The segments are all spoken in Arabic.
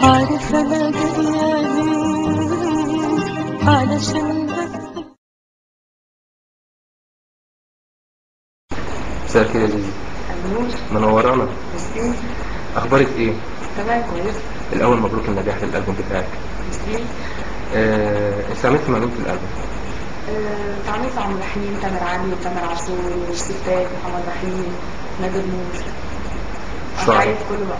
فانا جاية ليه علشان بس مساء الخير يا النور منورانا أخبارك إيه تمام كويس الأول مبروك النجاح للألبوم بتاعك. آه، استعملت مع مين في الألبوم. آه، تعاملت مع ملحنين تامر علي وتامر عاشور والستات محمد رحيم نادر نور. عارف كله بقى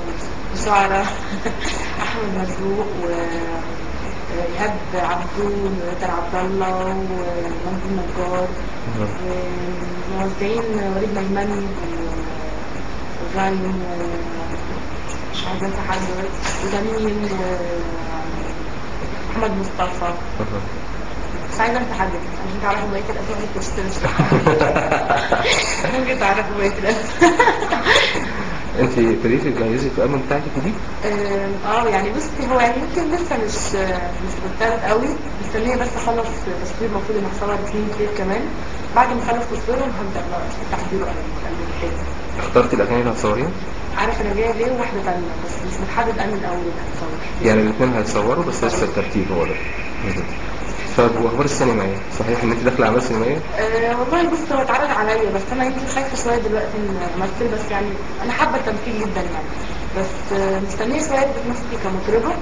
وشعراء أحمد مرزوق و إيهاب عبدون ونادر عبد الله ومنجي النجار وموزعين وليد ميمن ورايم مش عايزة انسى حد دلوقتي. وجميل ومحمد مصطفى. مش عايزة حد عشان تعرفوا بقية الأسماء اللي ممكن تعرفوا بقية الأسماء. انت ابتديتي تجهزي في الألبوم بتاعك الجديد؟ آم، آه يعني بصي هو يعني يمكن لسه مش مش مبتدأ قوي مستنيه بس اخلص تصوير المفروض ان هصور اثنين كليب كمان. بعد ما اخلص تصويرهم هبدأ بقى تحضيره الالبوم التاني اخترتي الأغاني اللي هتصوريها؟ عارف أنا جاية ليه؟ وواحده ثانية بس مش متحدد أنهي الأول اللي هتصور. يعني الاثنين هيتصوروا بس لسه الترتيب هو ده. طب واخبار السينما إيه؟ صحيح إن أنت داخلة أعمال سينمائية؟ أه والله بص هو اتعرض عليا بس أنا يمكن خايفة شوية دلوقتي ان امثل بس يعني أنا حابة التمثيل جدا يعني. بس آه، مستنية شوية اثبت نفسي كمطربة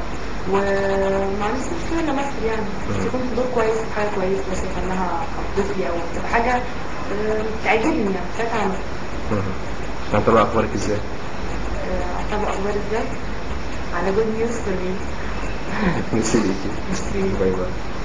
وما عنديش مشكلة ان أمثل يعني. بس يكون في دور كويس وحاجه كويس بس إنها تضيف لي أو تبقى حاجة آه، تعجبني يعني ساعتها أعمل. هنتابع أخبارك إزاي؟ آه، أتابع أخبار إزاي؟ على جود نيوز في نسيتي ميرسي باي باي.